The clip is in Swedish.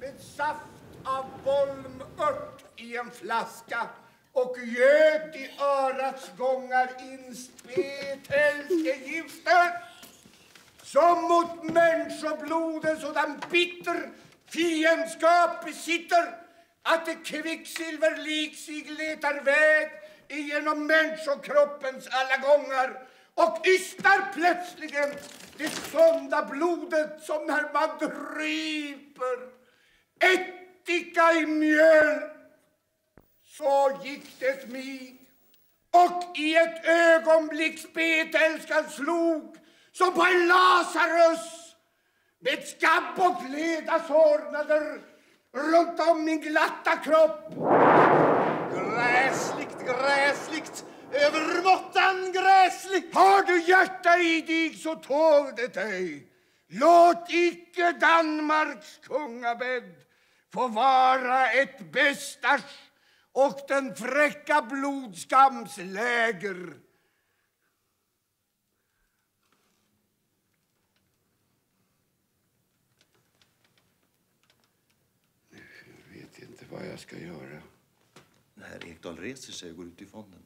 med saft av bolmört i en flaska och göt i örats gångar in spetälskegifter som mot människoblodet sådan bitter fiendskap besitter att det kvicksilver lik sig letar väg igenom människokroppens alla gångar och ystar plötsligen det sunda blodet som när man dryper ättika i mjöl. Så gick det mig och i ett ögonblick spetälskan slog som på en Lazarus med skabb och leda sornader runt om min glatta kropp. Gräsligt, gräsligt, övermåttan gräsligt. Har du hjärta i dig så tål det dig. Låt icke Danmarks kungabädd få vara ett bestars och den fräcka blodskams läger. Jag vet inte vad jag ska göra. När Ekdal reser sig och går ut i fonden